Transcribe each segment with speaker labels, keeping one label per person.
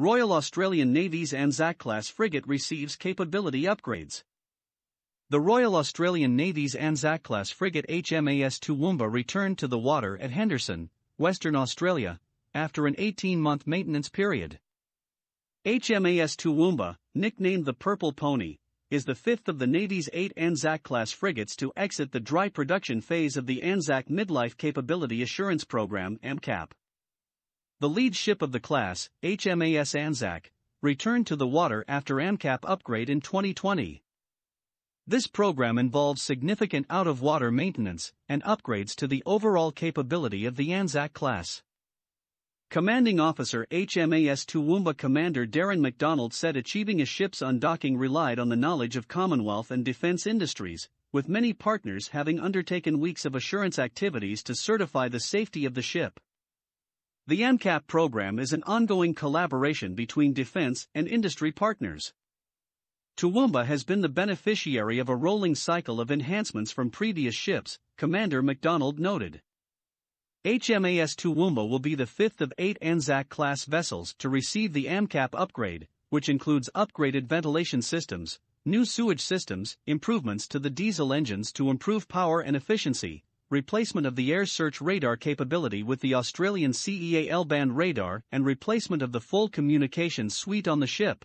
Speaker 1: Royal Australian Navy's Anzac-class frigate receives capability upgrades. The Royal Australian Navy's Anzac-class frigate HMAS Toowoomba returned to the water at Henderson, Western Australia, after an 18-month maintenance period. HMAS Toowoomba, nicknamed the Purple Pony, is the fifth of the Navy's eight Anzac-class frigates to exit the dry production phase of the Anzac Midlife Capability Assurance Program AMCAP. The lead ship of the class, HMAS Anzac, returned to the water after AMCAP upgrade in 2020. This program involves significant out-of-water maintenance and upgrades to the overall capability of the Anzac class. Commanding Officer HMAS Toowoomba Commander Darren McDonald said achieving a ship's undocking relied on the knowledge of Commonwealth and defense industries, with many partners having undertaken weeks of assurance activities to certify the safety of the ship. The AMCAP program is an ongoing collaboration between defense and industry partners. Toowoomba has been the beneficiary of a rolling cycle of enhancements from previous ships, Commander McDonald noted. HMAS Toowoomba will be the fifth of eight Anzac class vessels to receive the AMCAP upgrade, which includes upgraded ventilation systems, new sewage systems, improvements to the diesel engines to improve power and efficiency, replacement of the air search radar capability with the Australian CEA L-band radar and replacement of the full communications suite on the ship.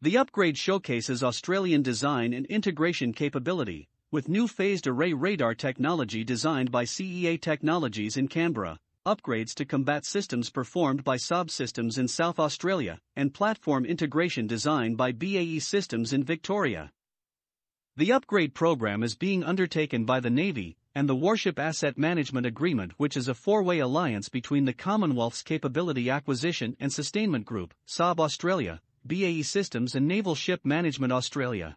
Speaker 1: The upgrade showcases Australian design and integration capability, with new phased array radar technology designed by CEA Technologies in Canberra, upgrades to combat systems performed by Saab Systems in South Australia, and platform integration designed by BAE Systems in Victoria. The upgrade program is being undertaken by the Navy, and the Warship Asset Management Agreement, which is a four way alliance between the Commonwealth's Capability Acquisition and Sustainment Group, Saab Australia, BAE Systems, and Naval Ship Management Australia.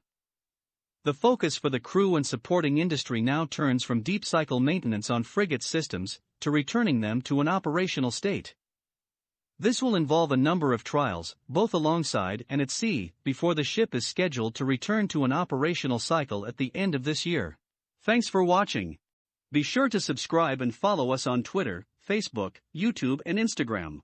Speaker 1: The focus for the crew and supporting industry now turns from deep cycle maintenance on frigate systems to returning them to an operational state. This will involve a number of trials, both alongside and at sea, before the ship is scheduled to return to an operational cycle at the end of this year. Thanks for watching. Be sure to subscribe and follow us on Twitter, Facebook, YouTube, and Instagram.